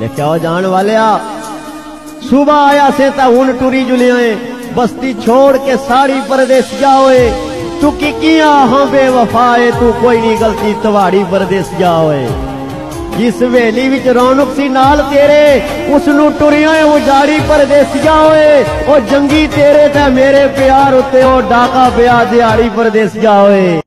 ਦੇਖਿਆ ਉਹ ਜਾਣ ਵਾਲਿਆ, ਸੁਬਾ ਆਇਆ ਸੇ ਤਾਂ ਹੁਣ ਟੁਰੀ ਜੁਲਿਆਏ ਬਸਤੀ ਛੋੜ ਕੇ ਸਾੜੀ ਪਰਦੇਸ ਜਾਓਏ ਤੂੰ ਕੀ ਕੀਆ ਹਾਂ ਬੇਵਫਾਏ ਤੂੰ ਕੋਈ ਨਹੀਂ ਗਲਤੀ ਤਵਾੜੀ ਪਰਦੇਸ ਜਾਓਏ ਜਿਸ ਵੇਲੀ ਵਿੱਚ ਰੌਣਕ ਸੀ ਨਾਲ ਤੇਰੇ ਉਸ ਨੂੰ ਟੁਰਿਆ ਉਜਾੜੀ ਪਰਦੇਸ ਜਾਓਏ ਉਹ ਜੰਗੀ ਤੇਰੇ ਤੇ, ਮੇਰੇ ਪਿਆਰ ਉੱਤੇ ਉਹ ਡਾਕਾ ਪਿਆ, ਦਿਹਾੜੀ ਪਰਦੇਸ ਜਾਓਏ